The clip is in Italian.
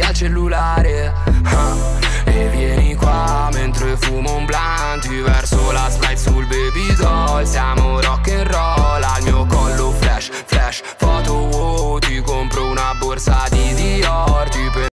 via il cellulare. Ah, E vieni qua mentre fumo un blunt Verso la slide sul baby doll. Siamo rock and roll Al mio collo flash, flash, foto wow Ti compro una borsa di